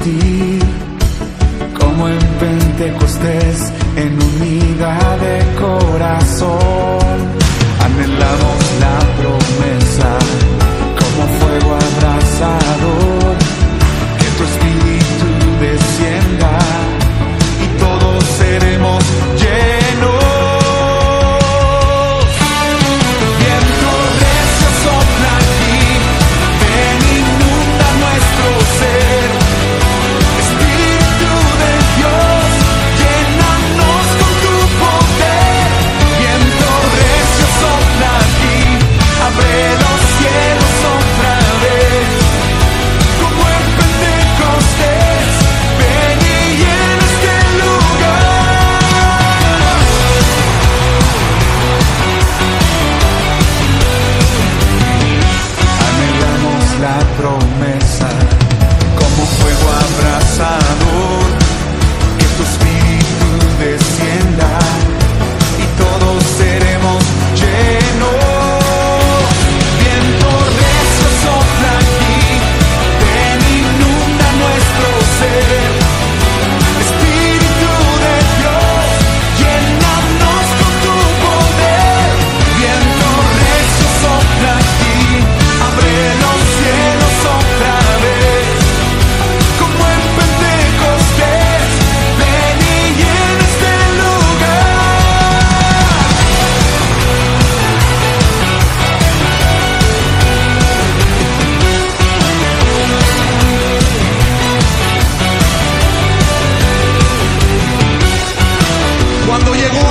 ti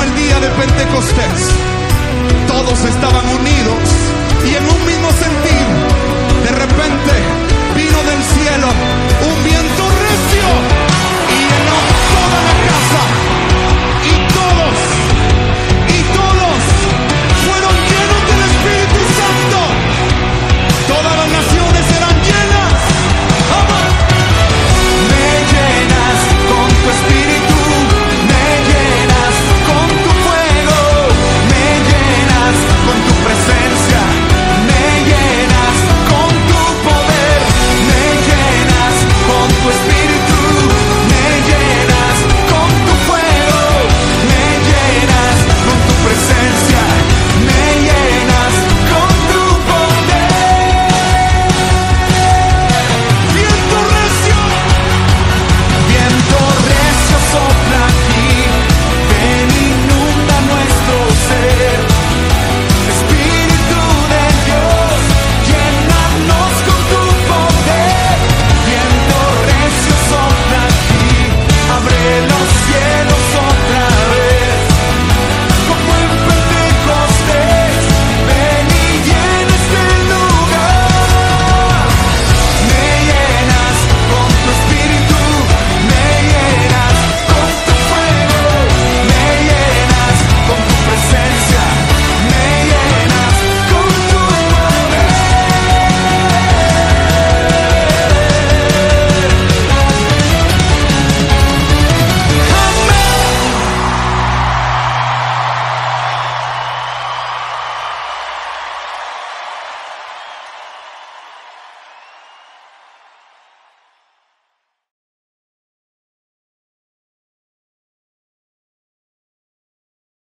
el día de Pentecostés, todos estaban unidos.